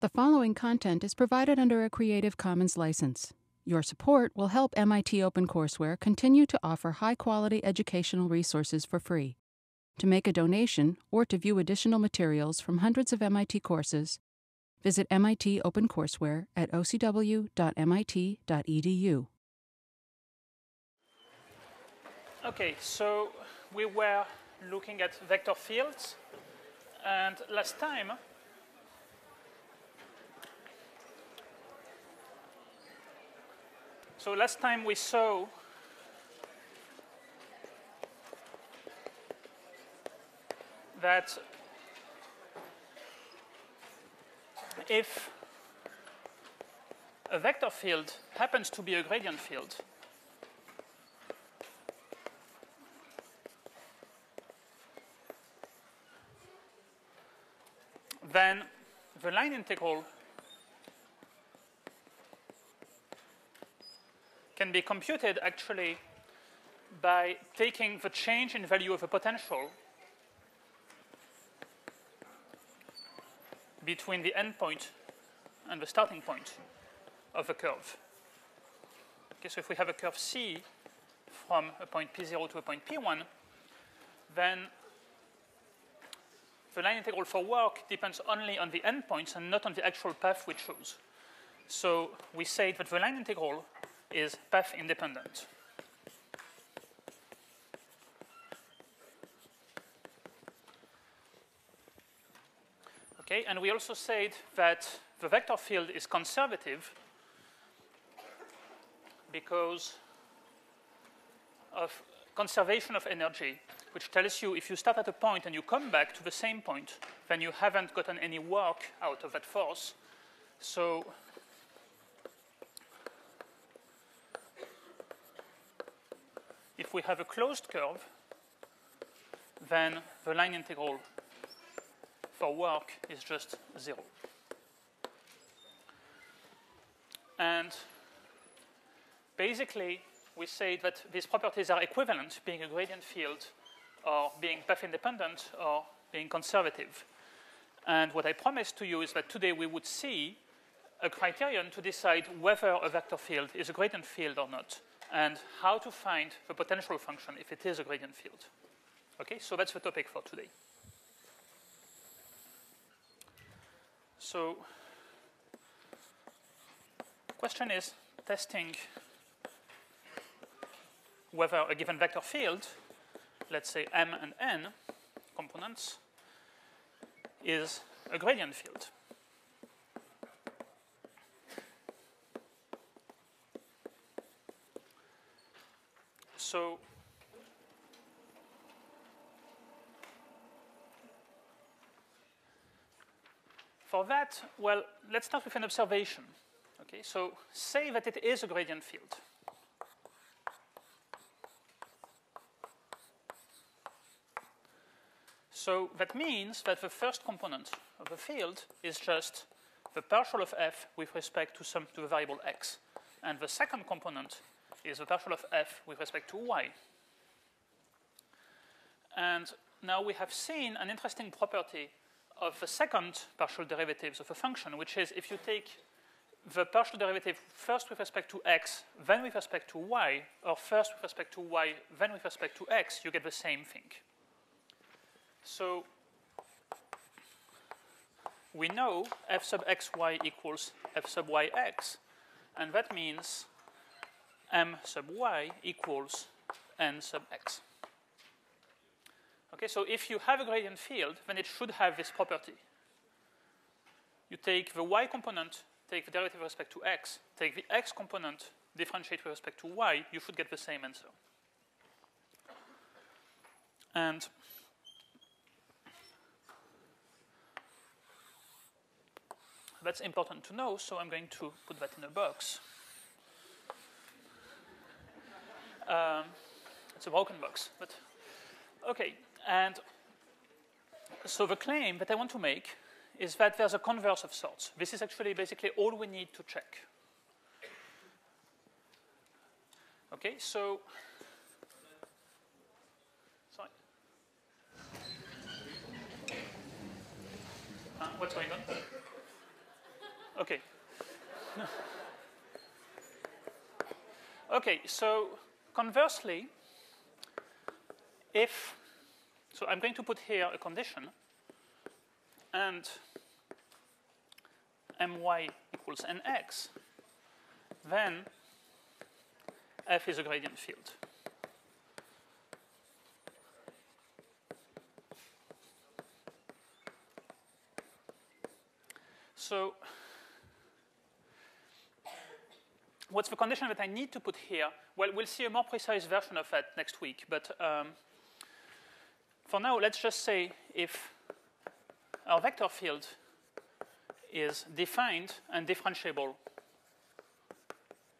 The following content is provided under a Creative Commons license. Your support will help MIT OpenCourseware continue to offer high quality educational resources for free. To make a donation or to view additional materials from hundreds of MIT courses, visit MIT OpenCourseware at ocw.mit.edu. Okay, so we were looking at vector fields, and last time So last time we saw that if a vector field happens to be a gradient field, then the line integral can be computed actually by taking the change in value of a potential between the endpoint and the starting point of a curve. Okay, so if we have a curve C from a point P0 to a point P1, then the line integral for work depends only on the endpoints and not on the actual path we choose. So we say that the line integral is path independent. Okay, and we also said that the vector field is conservative because of conservation of energy, which tells you if you start at a point and you come back to the same point, then you haven't gotten any work out of that force. So if we have a closed curve, then the line integral for work is just zero. And basically, we say that these properties are equivalent, being a gradient field, or being path independent, or being conservative. And what I promised to you is that today we would see a criterion to decide whether a vector field is a gradient field or not and how to find the potential function if it is a gradient field. Okay, so that's the topic for today. So, question is testing whether a given vector field, let's say m and n components, is a gradient field. So for that, well, let's start with an observation. Okay, so say that it is a gradient field. So that means that the first component of the field is just the partial of f with respect to some to the variable x. And the second component is the partial of f with respect to y. And now we have seen an interesting property of the second partial derivatives of a function, which is if you take the partial derivative first with respect to x, then with respect to y, or first with respect to y, then with respect to x, you get the same thing. So we know f sub xy equals f sub yx, and that means m sub y equals n sub x. Okay, so if you have a gradient field, then it should have this property. You take the y component, take the derivative with respect to x, take the x component, differentiate with respect to y, you should get the same answer. And that's important to know, so I'm going to put that in a box. Um, it's a broken box, but okay. And so the claim that I want to make is that there's a converse of sorts. This is actually basically all we need to check. Okay, so. Uh, what's going on? Okay. okay, so conversely, if, so I'm going to put here a condition, and my equals nx, then f is a gradient field. So what's the condition that I need to put here? Well, we'll see a more precise version of that next week. But um, for now, let's just say if our vector field is defined and differentiable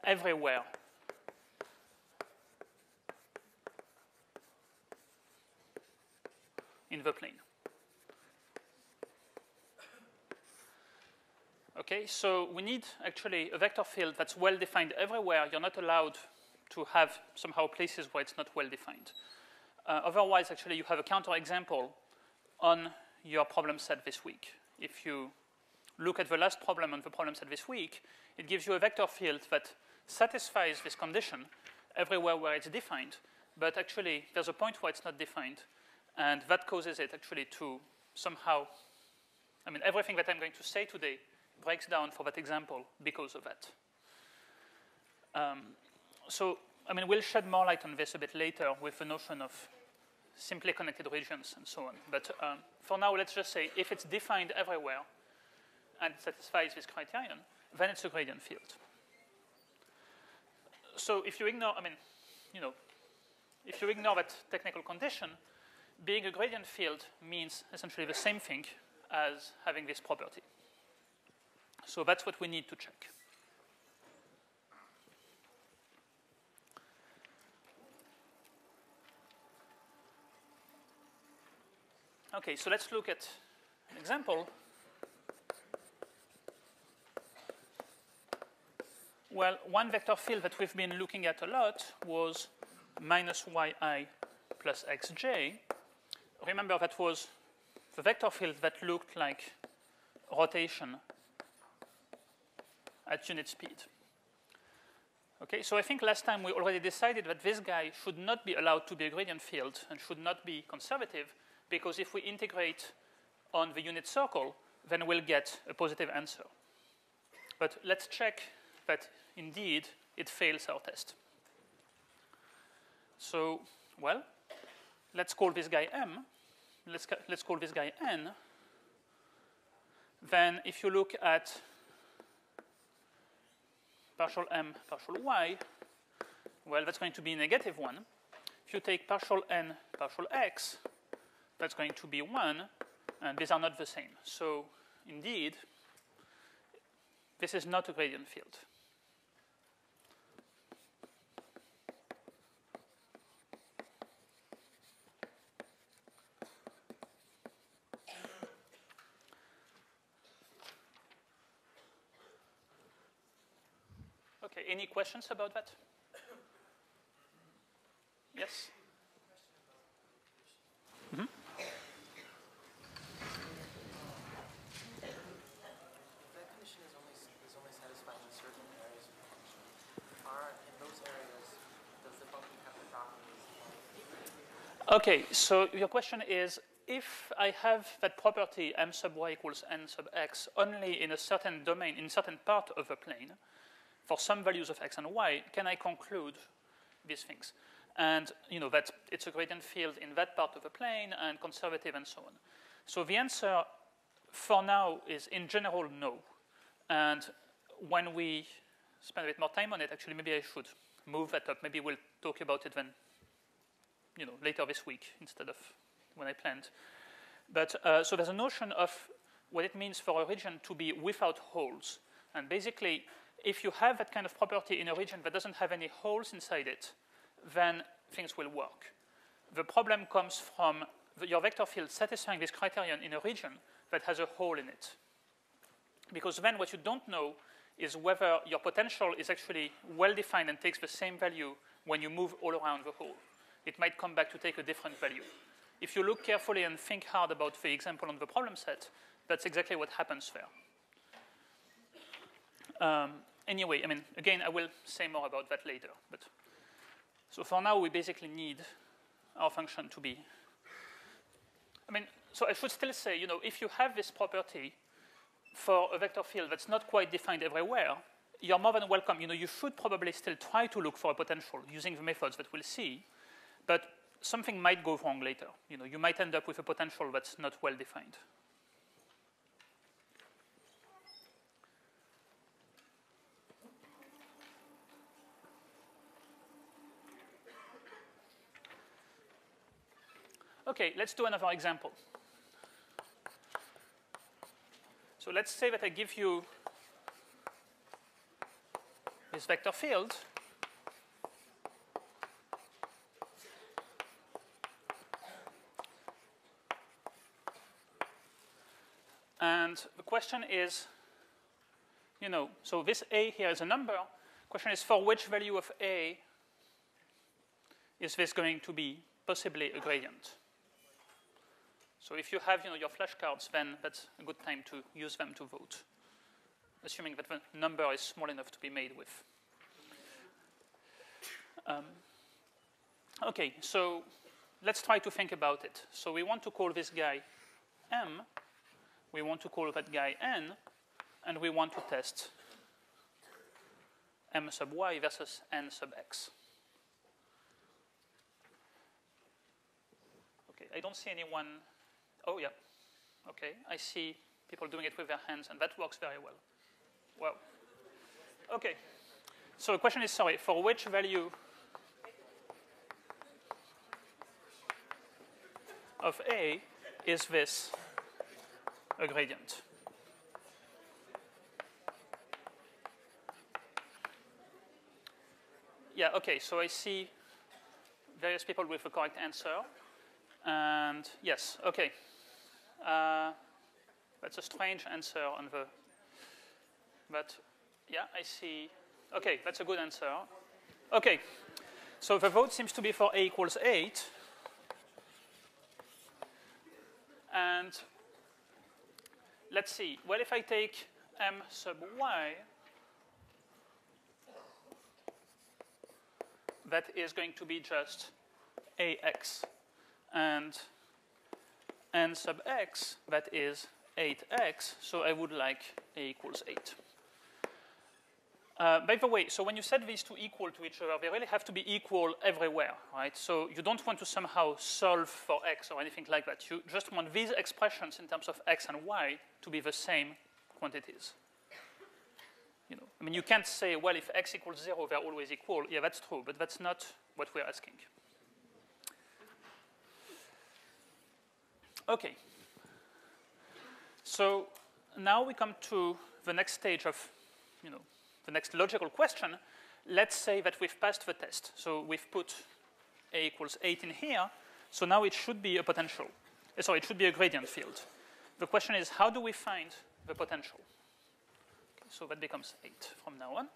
everywhere. in the plane. Okay, so we need actually a vector field that's well defined everywhere. You're not allowed to have somehow places where it's not well defined. Uh, otherwise, actually, you have a counterexample on your problem set this week. If you look at the last problem on the problem set this week, it gives you a vector field that satisfies this condition everywhere where it's defined, but actually there's a point where it's not defined, and that causes it actually to somehow, I mean, everything that I'm going to say today breaks down for that example because of that. Um, so, I mean, we'll shed more light on this a bit later with the notion of simply connected regions and so on. But um, for now, let's just say if it's defined everywhere and satisfies this criterion, then it's a gradient field. So if you ignore, I mean, you know, if you ignore that technical condition, being a gradient field means essentially the same thing as having this property. So that's what we need to check. Okay, so let's look at an example. Well, one vector field that we've been looking at a lot was minus yi plus xj. Remember that was the vector field that looked like rotation at unit speed. Okay, so I think last time we already decided that this guy should not be allowed to be a gradient field and should not be conservative because if we integrate on the unit circle, then we'll get a positive answer. But let's check that indeed it fails our test. So, well, let's call this guy M. Let's, let's call this guy N. Then if you look at partial m, partial y, well, that's going to be negative 1. If you take partial n, partial x, that's going to be 1, and these are not the same. So indeed, this is not a gradient field. Okay, any questions about that? Yes? Mm -hmm. Okay, so your question is, if I have that property m sub y equals n sub x only in a certain domain, in certain part of a plane, for some values of x and y, can I conclude these things? And you know that it's a gradient field in that part of the plane and conservative and so on. So the answer for now is in general no. And when we spend a bit more time on it, actually maybe I should move that up. Maybe we'll talk about it then you know, later this week instead of when I planned. But uh, so there's a notion of what it means for a region to be without holes. And basically, if you have that kind of property in a region that doesn't have any holes inside it, then things will work. The problem comes from the, your vector field satisfying this criterion in a region that has a hole in it. Because then what you don't know is whether your potential is actually well-defined and takes the same value when you move all around the hole. It might come back to take a different value. If you look carefully and think hard about the example on the problem set, that's exactly what happens there. Um, anyway, I mean, again, I will say more about that later. But so for now, we basically need our function to be. I mean, so I should still say, you know, if you have this property for a vector field that's not quite defined everywhere, you're more than welcome. You know, you should probably still try to look for a potential using the methods that we'll see, but something might go wrong later. You know, you might end up with a potential that's not well defined. Okay, let's do another example. So let's say that I give you this vector field. And the question is, you know, so this A here is a number. Question is for which value of A is this going to be possibly a gradient? So if you have you know, your flashcards, then that's a good time to use them to vote, assuming that the number is small enough to be made with. Um, okay, so let's try to think about it. So we want to call this guy M, we want to call that guy N, and we want to test M sub y versus N sub x. Okay, I don't see anyone Oh, yeah. Okay, I see people doing it with their hands, and that works very well. Well, okay. So the question is, sorry, for which value of A is this a gradient? Yeah, okay, so I see various people with the correct answer. And yes, okay. Uh, that's a strange answer on the, but yeah, I see. Okay, that's a good answer. Okay, so the vote seems to be for a equals 8. And let's see, well, if I take m sub y, that is going to be just ax. And n sub x, that is 8x, so I would like a equals 8. Uh, by the way, so when you set these two equal to each other, they really have to be equal everywhere, right? So you don't want to somehow solve for x or anything like that. You just want these expressions in terms of x and y to be the same quantities. You know, I mean, you can't say, well, if x equals 0, they're always equal. Yeah, that's true, but that's not what we're asking. Okay. So now we come to the next stage of, you know, the next logical question. Let's say that we've passed the test. So we've put A equals 8 in here. So now it should be a potential. Uh, sorry, it should be a gradient field. The question is, how do we find the potential? So that becomes 8 from now on.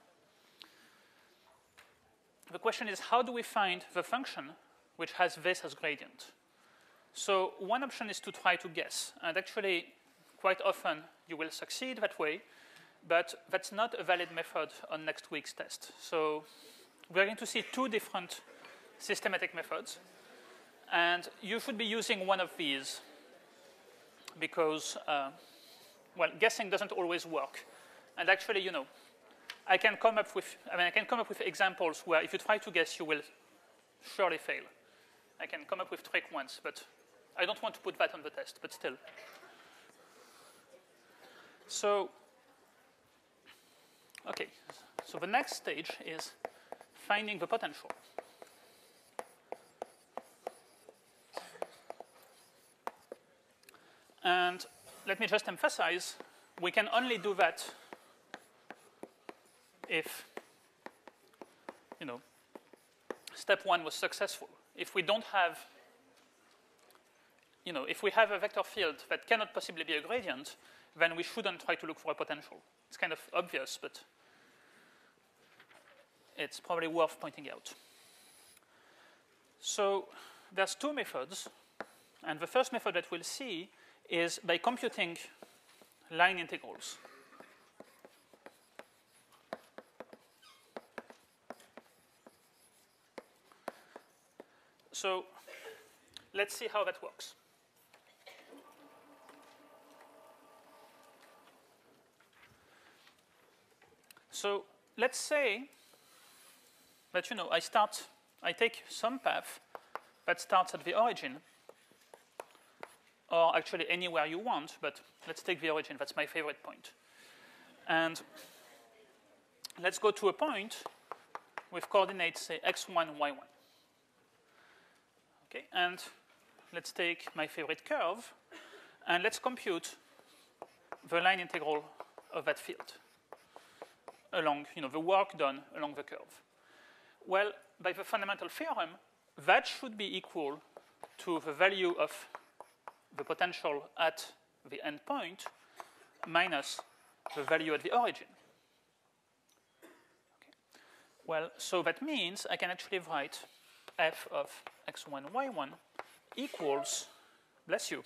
The question is, how do we find the function which has this as gradient? So one option is to try to guess. And actually, quite often you will succeed that way, but that's not a valid method on next week's test. So we're going to see two different systematic methods. And you should be using one of these because, uh, well, guessing doesn't always work. And actually, you know, I can come up with, I mean, I can come up with examples where if you try to guess, you will surely fail. I can come up with trick ones, but I don't want to put that on the test, but still. So, okay, so the next stage is finding the potential. And let me just emphasize, we can only do that if, you know, step one was successful. If we don't have you know, if we have a vector field that cannot possibly be a gradient, then we shouldn't try to look for a potential. It's kind of obvious, but it's probably worth pointing out. So there's two methods, and the first method that we'll see is by computing line integrals. So let's see how that works. So let's say that you know I start, I take some path that starts at the origin, or actually anywhere you want, but let's take the origin, that's my favorite point. And let's go to a point with coordinates, say, x1, y1. Okay, and let's take my favorite curve, and let's compute the line integral of that field along, you know, the work done along the curve. Well, by the fundamental theorem, that should be equal to the value of the potential at the endpoint minus the value at the origin. Okay. Well, so that means I can actually write f of x1, y1 equals, bless you,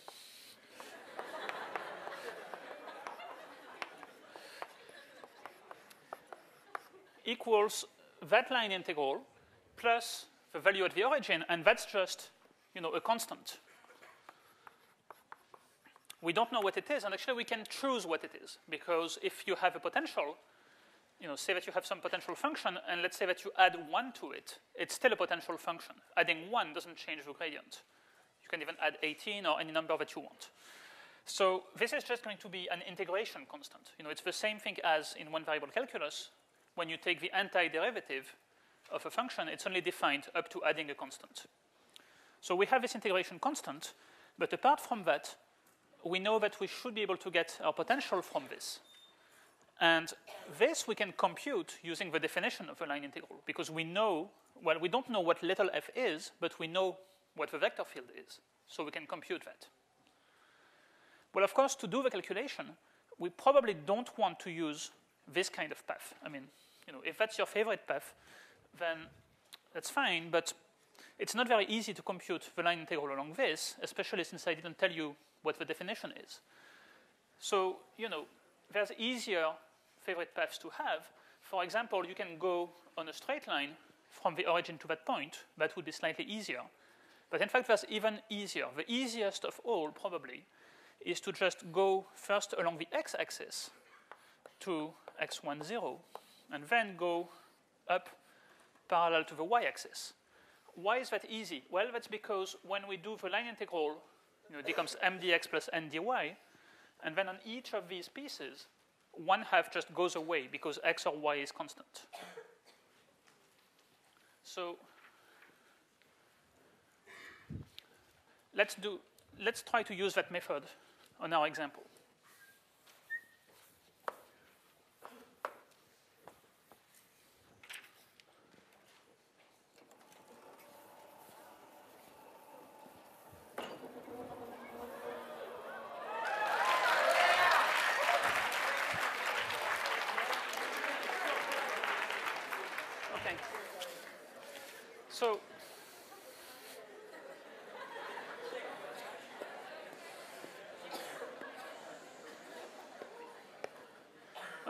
equals that line integral plus the value at the origin, and that's just you know, a constant. We don't know what it is, and actually we can choose what it is, because if you have a potential, you know, say that you have some potential function, and let's say that you add 1 to it, it's still a potential function. Adding 1 doesn't change the gradient. You can even add 18 or any number that you want. So this is just going to be an integration constant. You know, it's the same thing as in one-variable calculus. When you take the antiderivative of a function, it's only defined up to adding a constant. So we have this integration constant, but apart from that, we know that we should be able to get our potential from this. And this we can compute using the definition of a line integral, because we know, well, we don't know what little f is, but we know what the vector field is, so we can compute that. Well, of course, to do the calculation, we probably don't want to use this kind of path. I mean, you know, if that's your favorite path, then that's fine, but it's not very easy to compute the line integral along this, especially since I didn't tell you what the definition is. So, you know, there's easier favorite paths to have. For example, you can go on a straight line from the origin to that point. That would be slightly easier. But in fact, there's even easier. The easiest of all, probably, is to just go first along the x-axis to x1, 0, and then go up parallel to the y-axis. Why is that easy? Well, that's because when we do the line integral, you know, it becomes mdx plus ndy, and then on each of these pieces, one half just goes away because x or y is constant. So let's do let's try to use that method on our example.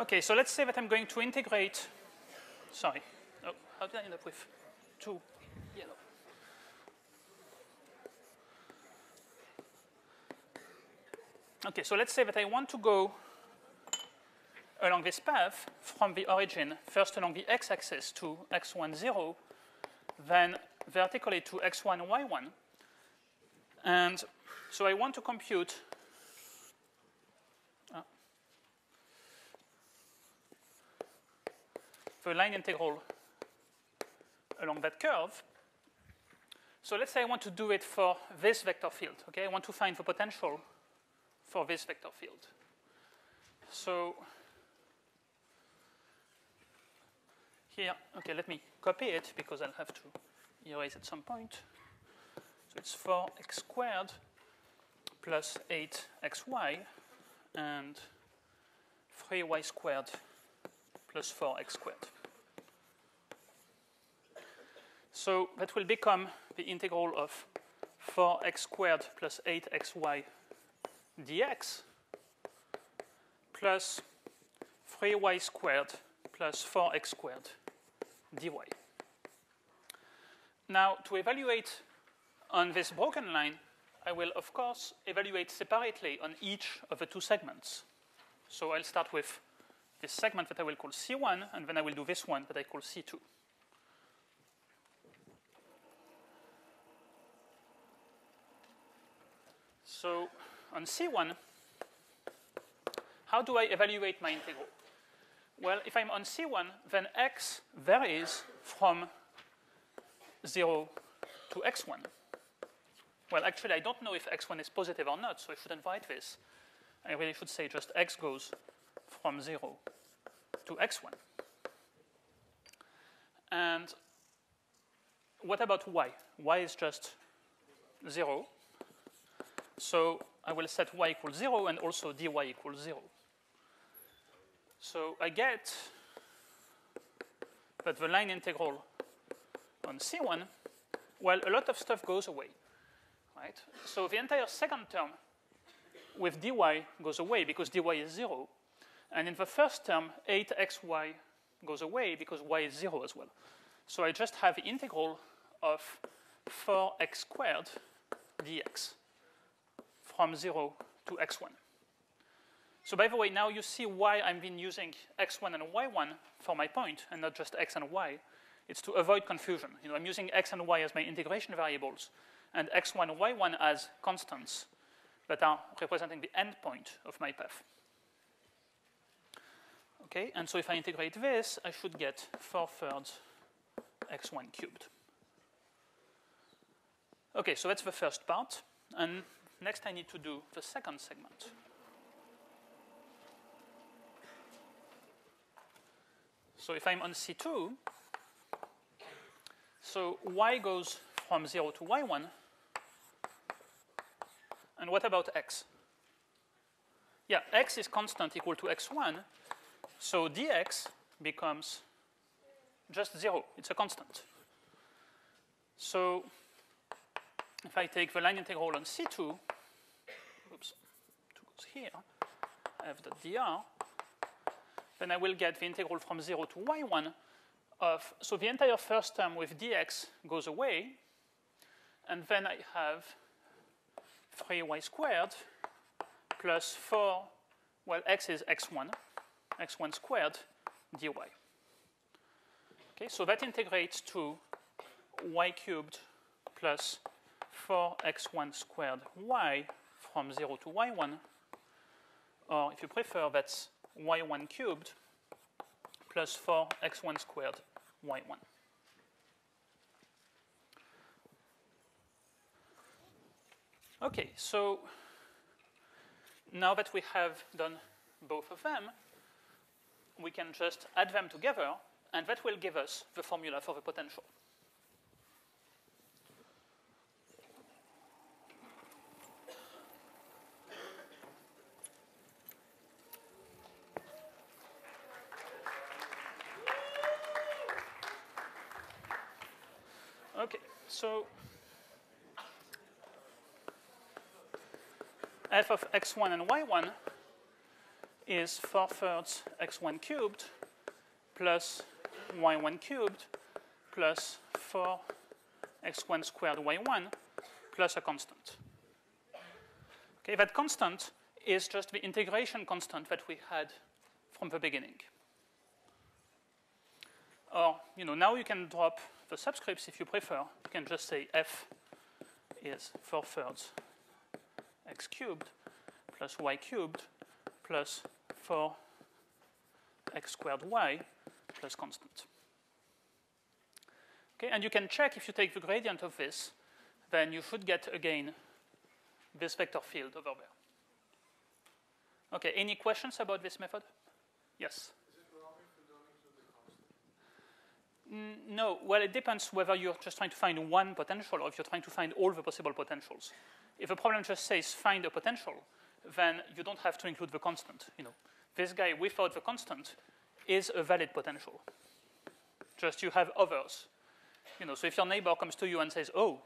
Okay, so let's say that I'm going to integrate, sorry, oh, how did I end up with two yellow? Okay, so let's say that I want to go along this path from the origin, first along the x-axis to x1, 0, then vertically to x1, y1. And so I want to compute the line integral along that curve. So let's say I want to do it for this vector field. Okay, I want to find the potential for this vector field. So here, okay, let me copy it because I'll have to erase at some point. So it's 4x squared plus 8xy and 3y squared plus 4x squared. So that will become the integral of 4x squared plus 8xy dx plus 3y squared plus 4x squared dy. Now, to evaluate on this broken line, I will, of course, evaluate separately on each of the two segments. So I'll start with this segment that I will call C1, and then I will do this one that I call C2. So on C1, how do I evaluate my integral? Well, if I'm on C1, then x varies from 0 to x1. Well, actually, I don't know if x1 is positive or not, so I shouldn't write this. I really should say just x goes from 0 to x1. And what about y? y is just 0. So I will set y equals 0 and also dy equals 0. So I get that the line integral on C1, well, a lot of stuff goes away, right? So the entire second term with dy goes away because dy is 0. And in the first term, 8xy goes away because y is 0 as well. So I just have the integral of 4x squared dx from 0 to x1. So by the way, now you see why I've been using x1 and y1 for my point and not just x and y. It's to avoid confusion. You know, I'm using x and y as my integration variables and x1 and y1 as constants that are representing the endpoint of my path. Okay, and so if I integrate this, I should get 4 thirds x1 cubed. Okay, so that's the first part. And next I need to do the second segment. So if I'm on C2, so y goes from 0 to y1. And what about x? Yeah, x is constant equal to x1. So dx becomes just 0. It's a constant. So if I take the line integral on C2, oops, 2 goes here, have the dr, then I will get the integral from 0 to y1 of, so the entire first term with dx goes away, and then I have 3y squared plus 4, well, x is x1, x1 squared dy. Okay, so that integrates to y cubed plus 4x1 squared y from 0 to y1, or if you prefer, that's y1 cubed plus 4 x1 squared y1. Okay, so now that we have done both of them, we can just add them together, and that will give us the formula for the potential. Okay, so f of x1 and y1 is 4 thirds x1 cubed plus y1 cubed plus 4 x1 squared y1 plus a constant. Okay, that constant is just the integration constant that we had from the beginning. Or, you know, now you can drop the subscripts if you prefer. You can just say f is 4 thirds x cubed plus y cubed plus 4 x squared y plus constant. Okay, and you can check if you take the gradient of this, then you should get again this vector field over there. Okay, any questions about this method? Yes? No, well, it depends whether you're just trying to find one potential or if you're trying to find all the possible potentials. If a problem just says find a potential, then you don't have to include the constant. You know, this guy without the constant is a valid potential. Just you have others. You know, so if your neighbor comes to you and says, "Oh,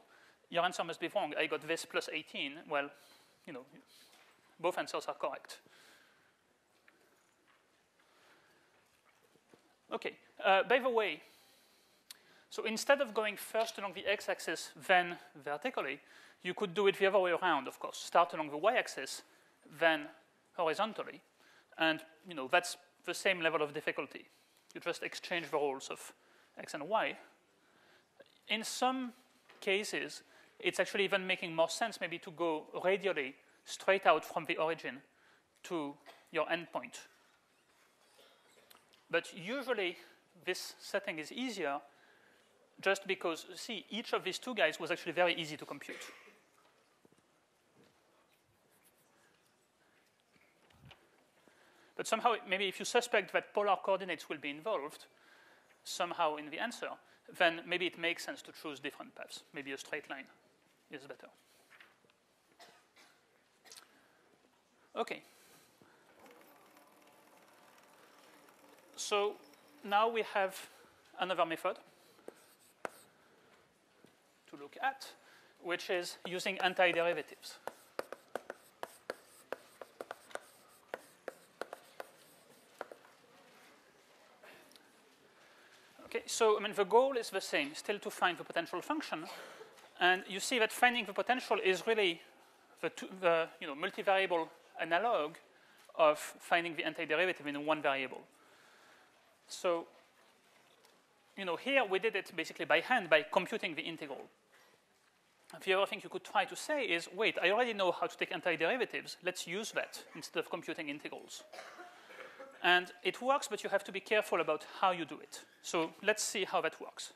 your answer must be wrong. I got this plus 18," well, you know, both answers are correct. Okay. Uh, by the way, So instead of going first along the x-axis, then vertically, you could do it the other way around, of course. Start along the y-axis, then horizontally. And you know, that's the same level of difficulty. You just exchange the roles of x and y. In some cases, it's actually even making more sense maybe to go radially straight out from the origin to your endpoint. But usually, this setting is easier just because, see, each of these two guys was actually very easy to compute. But somehow, maybe if you suspect that polar coordinates will be involved somehow in the answer, then maybe it makes sense to choose different paths. Maybe a straight line is better. Okay. So now we have another method to look at, which is using antiderivatives. Okay, so I mean the goal is the same, still to find the potential function. And you see that finding the potential is really the, two, the you know, multivariable analog of finding the antiderivative in one variable. So, you know, here we did it basically by hand by computing the integral. The other thing you could try to say is, wait, I already know how to take antiderivatives. Let's use that instead of computing integrals. And it works, but you have to be careful about how you do it. So let's see how that works.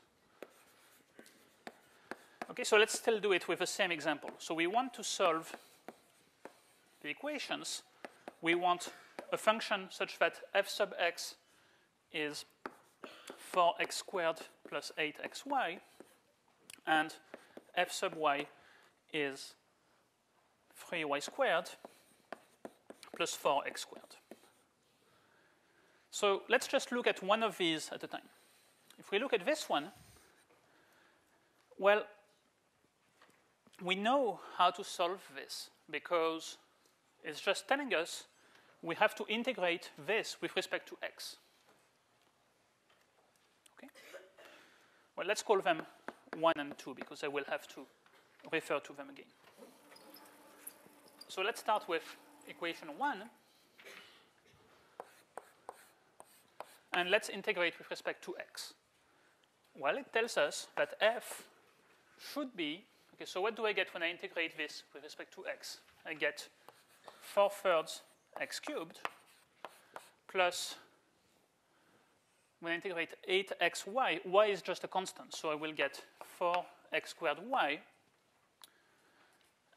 Okay, so let's still do it with the same example. So we want to solve the equations. We want a function such that f sub x is 4x squared plus 8xy, and f sub y is 3y squared plus 4x squared. So let's just look at one of these at a time. If we look at this one, well, we know how to solve this because it's just telling us we have to integrate this with respect to x. Okay? Well, let's call them 1 and 2 because I will have to refer to them again. So let's start with equation 1. And let's integrate with respect to x. Well, it tells us that f should be, okay, so what do I get when I integrate this with respect to x? I get 4 thirds x cubed plus, when I integrate 8xy, y is just a constant, so I will get 4x squared y.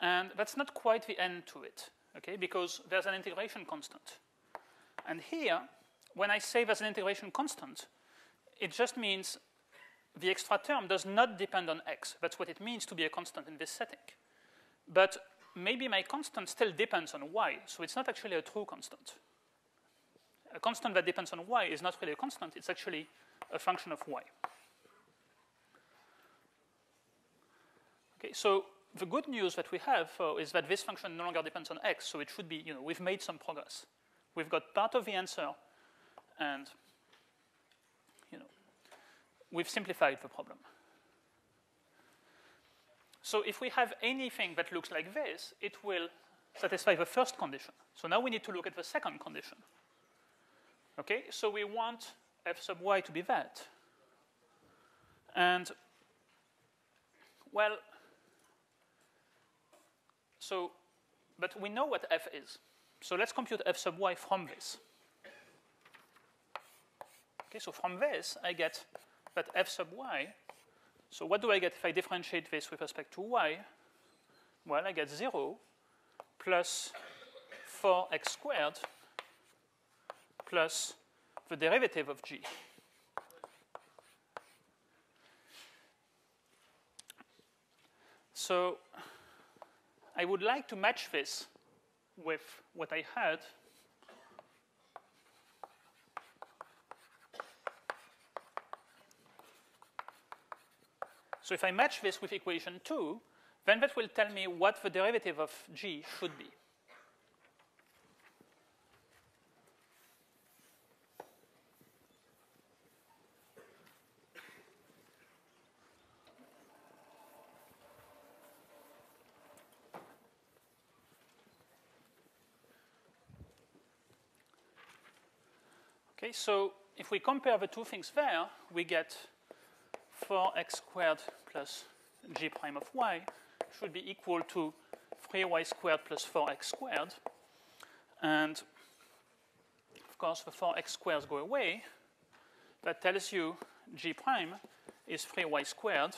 And that's not quite the end to it, okay, because there's an integration constant. And here, when I say there's an integration constant, it just means the extra term does not depend on x. That's what it means to be a constant in this setting. But maybe my constant still depends on y, so it's not actually a true constant. A constant that depends on y is not really a constant, it's actually a function of y. Okay, so the good news that we have uh, is that this function no longer depends on x, so it should be, you know, we've made some progress. We've got part of the answer, and, you know, we've simplified the problem. So if we have anything that looks like this, it will satisfy the first condition. So now we need to look at the second condition. Okay, so we want f sub y to be that. And, well, so, but we know what f is. So let's compute f sub y from this. Okay, so from this, I get that f sub y so what do I get if I differentiate this with respect to y? Well, I get 0 plus 4x squared plus the derivative of g. So I would like to match this with what I had So if I match this with equation 2, then that will tell me what the derivative of g should be. Okay, so if we compare the two things there, we get 4x squared plus g prime of y should be equal to 3y squared plus 4x squared. And of course, the 4x squares go away. That tells you g prime is 3y squared.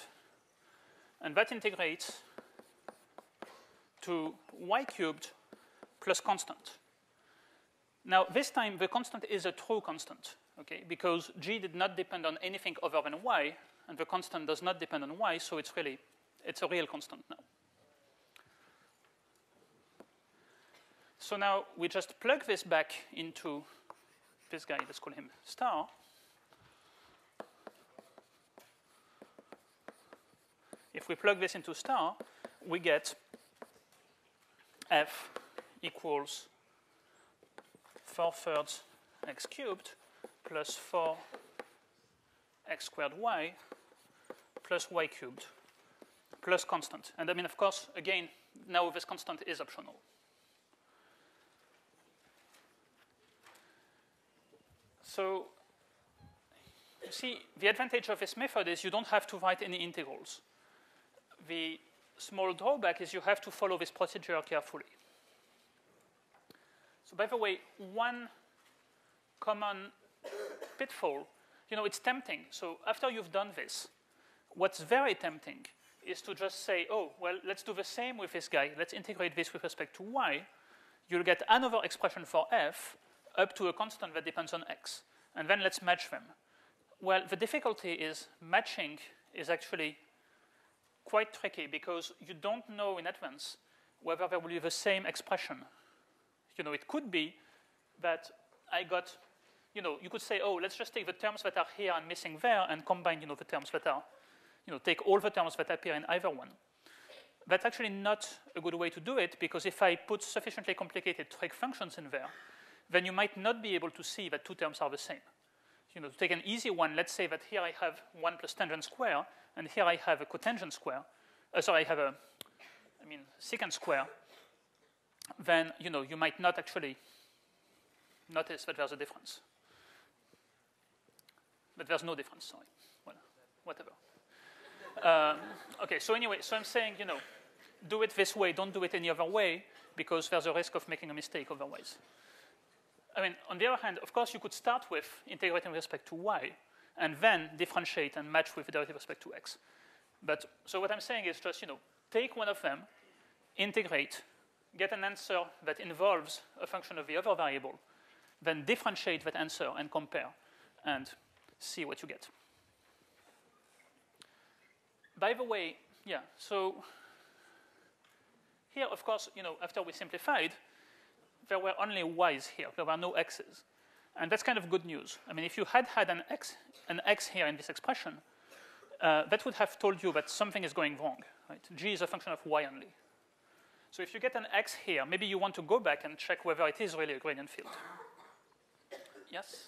And that integrates to y cubed plus constant. Now, this time, the constant is a true constant, okay, because g did not depend on anything other than y, and the constant does not depend on y, so it's really, it's a real constant now. So now we just plug this back into this guy, let's call him star. If we plug this into star, we get f equals 4 thirds x cubed plus 4 x squared y plus y cubed plus constant. And I mean, of course, again, now this constant is optional. So you see, the advantage of this method is you don't have to write any integrals. The small drawback is you have to follow this procedure carefully. So by the way, one common pitfall, you know, it's tempting. So after you've done this, what's very tempting is to just say, oh, well, let's do the same with this guy. Let's integrate this with respect to y. You'll get another expression for f up to a constant that depends on x. And then let's match them. Well, the difficulty is matching is actually quite tricky because you don't know in advance whether there will be the same expression. You know, it could be that I got, you know, you could say, oh, let's just take the terms that are here and missing there and combine, you know, the terms that are, you know, take all the terms that appear in either one. That's actually not a good way to do it because if I put sufficiently complicated trig functions in there, then you might not be able to see that two terms are the same. You know, to take an easy one, let's say that here I have 1 plus tangent square, and here I have a cotangent square. Uh, sorry, I have a, I mean, secant square. Then, you know, you might not actually notice that there's a difference. But there's no difference, sorry. Well, whatever. Um, okay, so anyway, so I'm saying, you know, do it this way, don't do it any other way, because there's a risk of making a mistake otherwise. I mean, on the other hand, of course, you could start with integrating with respect to y, and then differentiate and match with the derivative with respect to x. But so what I'm saying is just, you know, take one of them, integrate, get an answer that involves a function of the other variable, then differentiate that answer and compare and see what you get. By the way, yeah, so here, of course, you know, after we simplified, there were only y's here. There were no x's. And that's kind of good news. I mean, if you had had an x, an x here in this expression, uh, that would have told you that something is going wrong. Right? g is a function of y only. So if you get an x here, maybe you want to go back and check whether it is really a gradient field. Yes?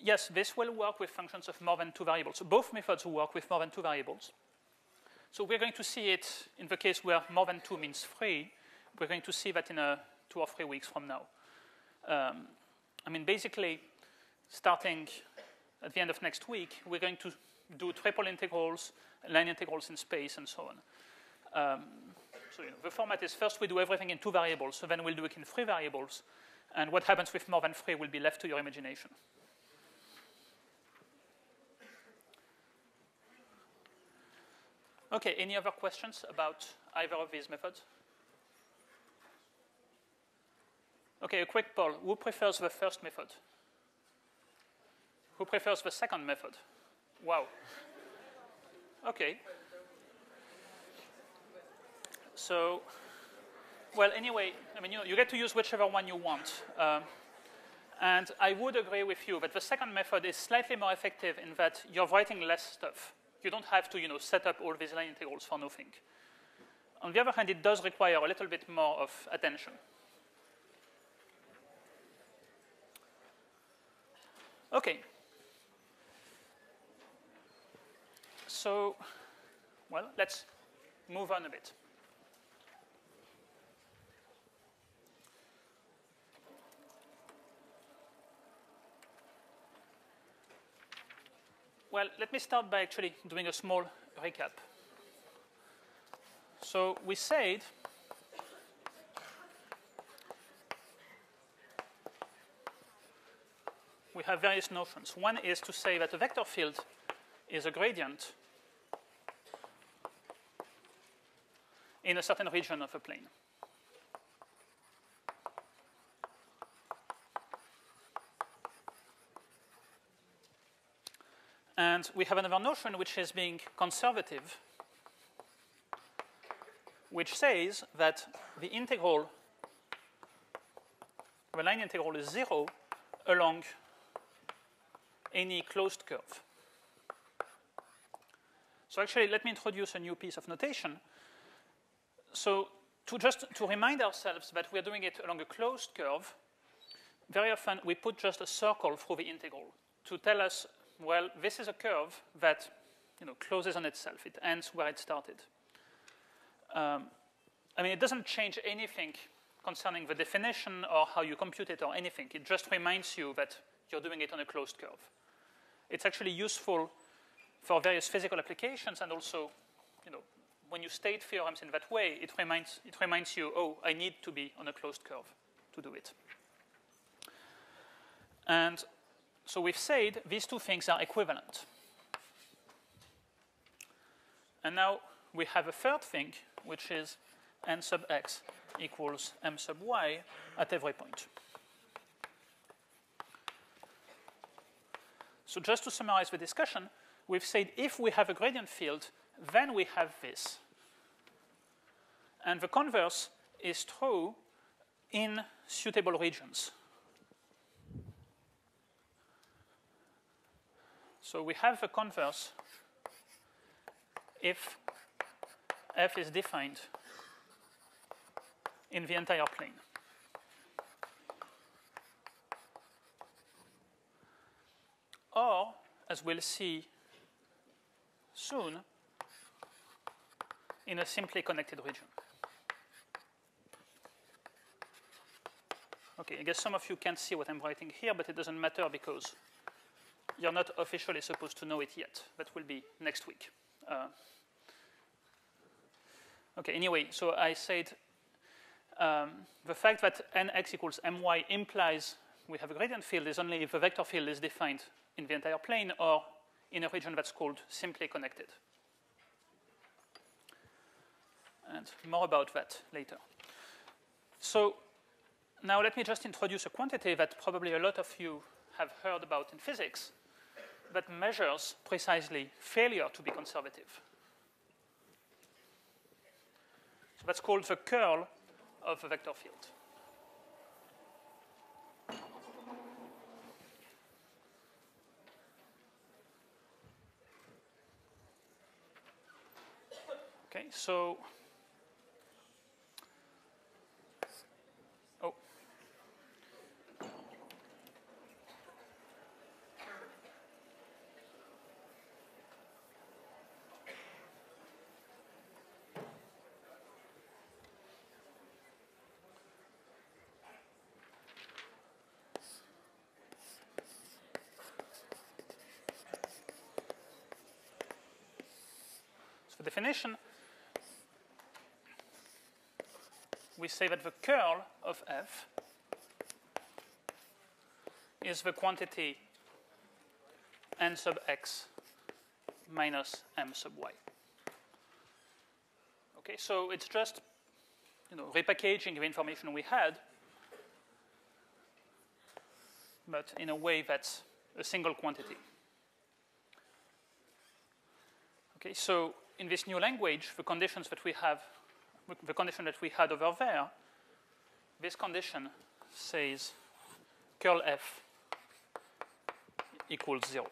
Yes, this will work with functions of more than two variables. So both methods work with more than two variables. So we're going to see it in the case where more than two means three. We're going to see that in a two or three weeks from now. Um, I mean, basically, starting at the end of next week, we're going to do triple integrals, line integrals in space, and so on. Um, so you know, the format is first we do everything in two variables, so then we'll do it in three variables, and what happens with more than three will be left to your imagination. Okay, any other questions about either of these methods? Okay, a quick poll. Who prefers the first method? Who prefers the second method? Wow. Okay. So, well, anyway, I mean, you, know, you get to use whichever one you want. Um, and I would agree with you that the second method is slightly more effective in that you're writing less stuff. You don't have to, you know, set up all these line integrals for nothing. On the other hand, it does require a little bit more of attention. Okay. So, well, let's move on a bit. Well, let me start by actually doing a small recap. So we said we have various notions. One is to say that a vector field is a gradient in a certain region of a plane. And we have another notion which is being conservative, which says that the integral, the line integral is zero along any closed curve. So actually, let me introduce a new piece of notation. So to just to remind ourselves that we're doing it along a closed curve, very often we put just a circle through the integral to tell us well, this is a curve that you know, closes on itself. It ends where it started. Um, I mean, it doesn't change anything concerning the definition or how you compute it or anything. It just reminds you that you're doing it on a closed curve. It's actually useful for various physical applications and also, you know, when you state theorems in that way, it reminds, it reminds you, oh, I need to be on a closed curve to do it. And so we've said these two things are equivalent. And now we have a third thing, which is n sub x equals m sub y at every point. So just to summarize the discussion, we've said if we have a gradient field, then we have this. And the converse is true in suitable regions. So we have a converse if f is defined in the entire plane. Or, as we'll see soon, in a simply connected region. Okay, I guess some of you can't see what I'm writing here, but it doesn't matter because you're not officially supposed to know it yet. That will be next week. Uh, okay, anyway, so I said um, the fact that nx equals my implies we have a gradient field is only if the vector field is defined in the entire plane or in a region that's called simply connected. And more about that later. So now let me just introduce a quantity that probably a lot of you have heard about in physics, that measures precisely failure to be conservative. So that's called the curl of a vector field. Okay, so definition, we say that the curl of f is the quantity n sub x minus m sub y. Okay, so it's just you know, repackaging the information we had, but in a way that's a single quantity. Okay, so in this new language, the conditions that we have, the condition that we had over there, this condition says curl f equals zero.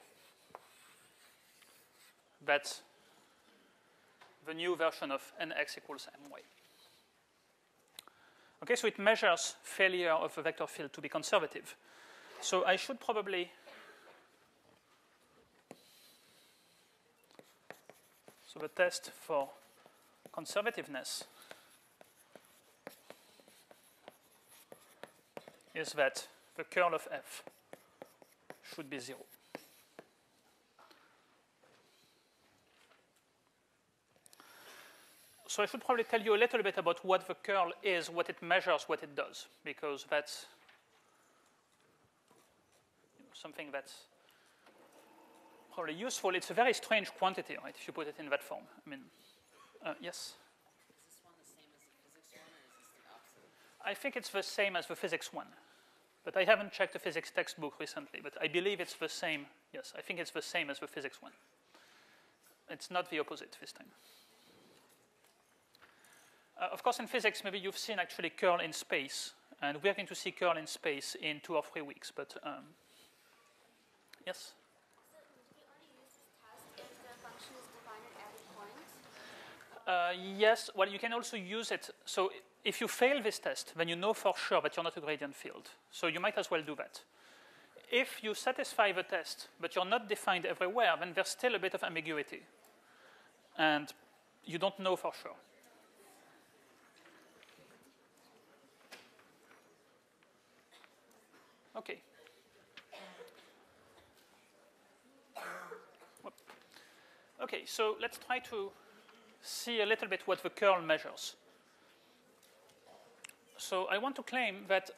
That's the new version of nx equals my. Okay, so it measures failure of a vector field to be conservative. So I should probably So the test for conservativeness is that the curl of f should be zero. So I should probably tell you a little bit about what the curl is, what it measures, what it does, because that's something that's probably useful. It's a very strange quantity, right, if you put it in that form. I mean, uh, yes? I think it's the same as the physics one. But I haven't checked the physics textbook recently, but I believe it's the same. Yes, I think it's the same as the physics one. It's not the opposite this time. Uh, of course, in physics, maybe you've seen actually curl in space, and we're going to see curl in space in two or three weeks. But um, yes. Uh, yes, well, you can also use it. So if you fail this test, then you know for sure that you're not a gradient field. So you might as well do that. If you satisfy the test, but you're not defined everywhere, then there's still a bit of ambiguity. And you don't know for sure. Okay. Okay, so let's try to see a little bit what the curl measures. So I want to claim that,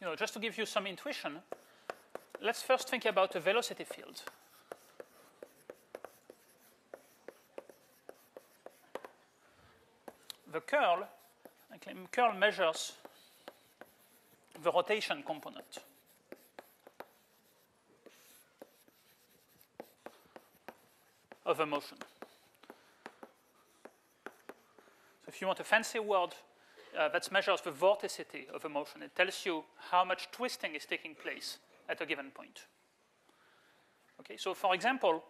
you know, just to give you some intuition, let's first think about a velocity field. The curl, I claim curl measures the rotation component. of a motion. So if you want a fancy word uh, that measures the vorticity of a motion, it tells you how much twisting is taking place at a given point. Okay, so for example,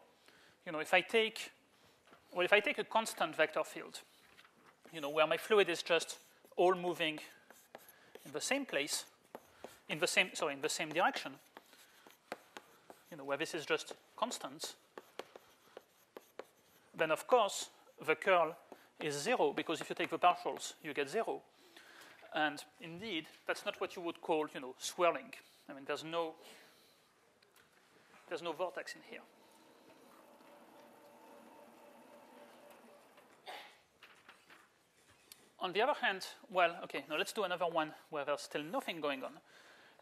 you know, if I take, well, if I take a constant vector field, you know, where my fluid is just all moving in the same place, in the same, sorry, in the same direction, you know, where this is just constants, then of course the curl is zero because if you take the partials, you get zero. And indeed, that's not what you would call, you know, swirling. I mean, there's no, there's no vortex in here. On the other hand, well, okay, now let's do another one where there's still nothing going on.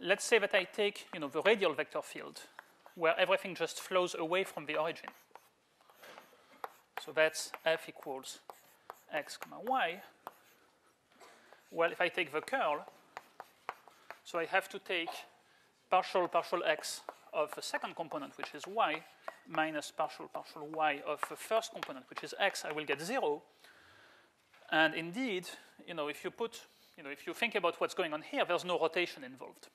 Let's say that I take, you know, the radial vector field, where everything just flows away from the origin. So that's f equals x comma y. Well, if I take the curl, so I have to take partial partial x of the second component, which is y, minus partial partial y of the first component, which is x, I will get 0. And indeed, you know, if you put, you know, if you think about what's going on here, there's no rotation involved.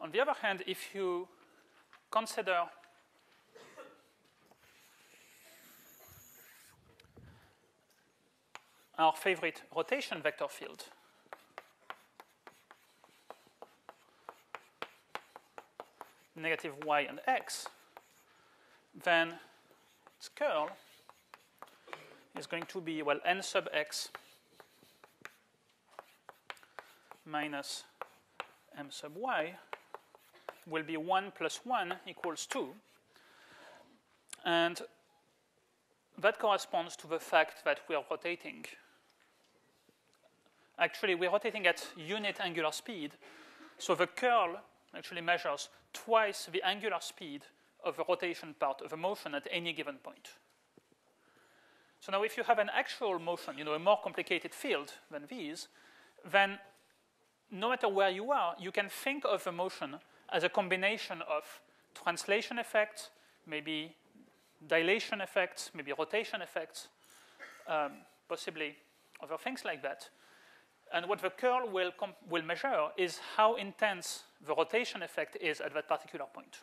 On the other hand, if you consider our favorite rotation vector field. negative y and x, then its curl is going to be, well, n sub x minus m sub y will be 1 plus 1 equals 2. And that corresponds to the fact that we are rotating Actually, we're rotating at unit angular speed. So the curl actually measures twice the angular speed of the rotation part of a motion at any given point. So now if you have an actual motion, you know, a more complicated field than these, then no matter where you are, you can think of the motion as a combination of translation effects, maybe dilation effects, maybe rotation effects, um, possibly other things like that. And what the curl will, will measure is how intense the rotation effect is at that particular point.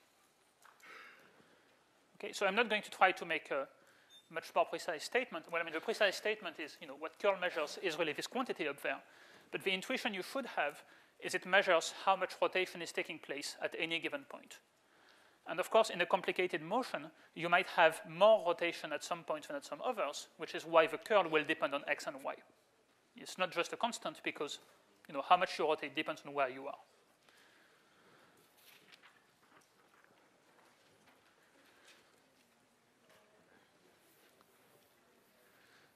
Okay, so I'm not going to try to make a much more precise statement. Well, I mean, the precise statement is, you know, what curl measures is really this quantity up there. But the intuition you should have is it measures how much rotation is taking place at any given point. And of course, in a complicated motion, you might have more rotation at some points than at some others, which is why the curl will depend on x and y. It's not just a constant because you know, how much you rotate depends on where you are.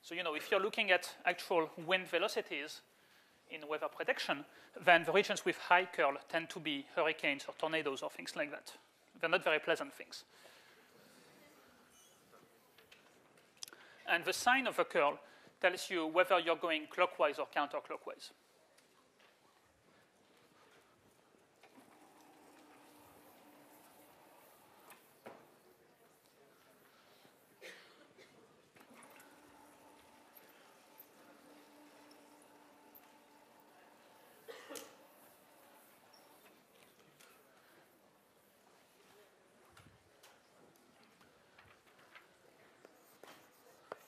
So, you know, if you're looking at actual wind velocities in weather prediction, then the regions with high curl tend to be hurricanes or tornadoes or things like that. They're not very pleasant things. And the sign of a curl tells you whether you're going clockwise or counterclockwise.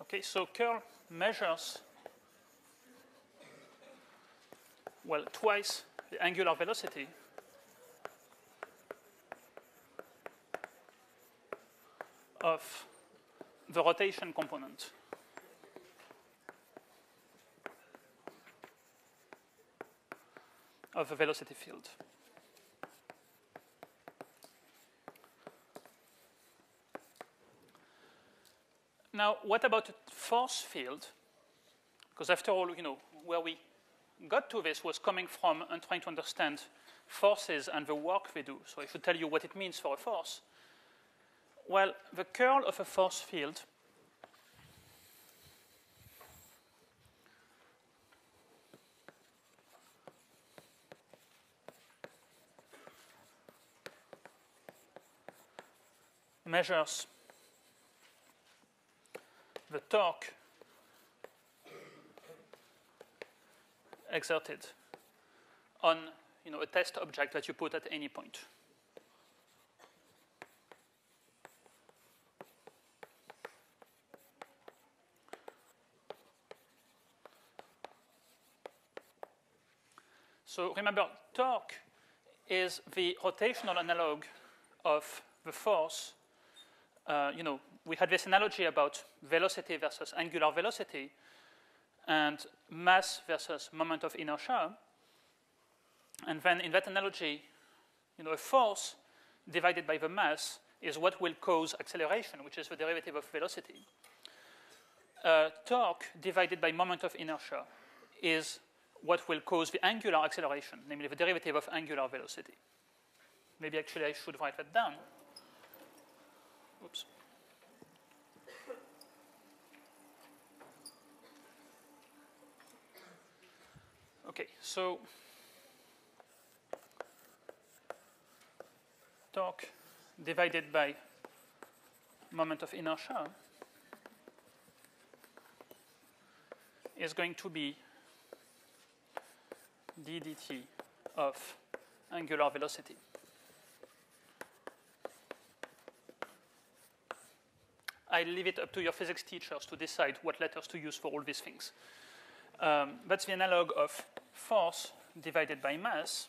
Okay, so curl measures, well, twice the angular velocity of the rotation component. of the velocity field. Now, what about a force field? Because after all, you know, where we got to this was coming from and trying to understand forces and the work they do. So I should tell you what it means for a force. Well, the curl of a force field measures the torque exerted on you know, a test object that you put at any point. So remember, torque is the rotational analog of the force, uh, you know, we had this analogy about velocity versus angular velocity and mass versus moment of inertia. And then in that analogy, you know, a force divided by the mass is what will cause acceleration, which is the derivative of velocity. Uh, torque divided by moment of inertia is what will cause the angular acceleration, namely the derivative of angular velocity. Maybe actually I should write that down. Oops. Okay, so torque divided by moment of inertia is going to be d dt of angular velocity. I leave it up to your physics teachers to decide what letters to use for all these things. Um, that's the analog of force divided by mass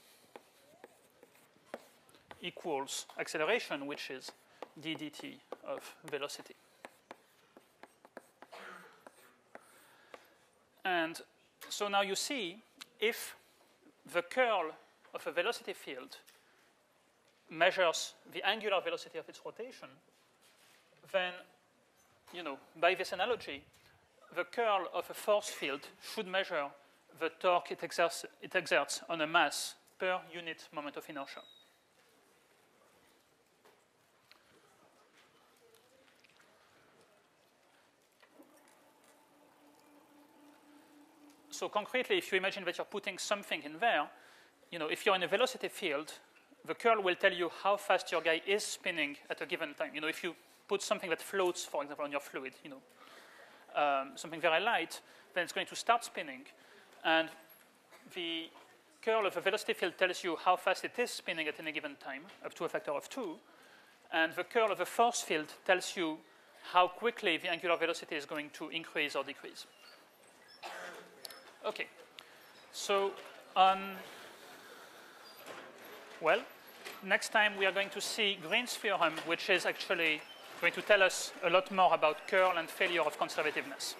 equals acceleration, which is d dt of velocity. And so now you see if the curl of a velocity field measures the angular velocity of its rotation, then, you know, by this analogy, the curl of a force field should measure the torque it exerts, it exerts on a mass per unit moment of inertia. So concretely, if you imagine that you're putting something in there, you know, if you're in a velocity field, the curl will tell you how fast your guy is spinning at a given time. You know, if you put something that floats, for example, on your fluid, you know, um, something very light, then it's going to start spinning. And the curl of a velocity field tells you how fast it is spinning at any given time, up to a factor of 2. And the curl of a force field tells you how quickly the angular velocity is going to increase or decrease. Okay. So, um, well, next time we are going to see Green's theorem, which is actually going to tell us a lot more about curl and failure of conservativeness.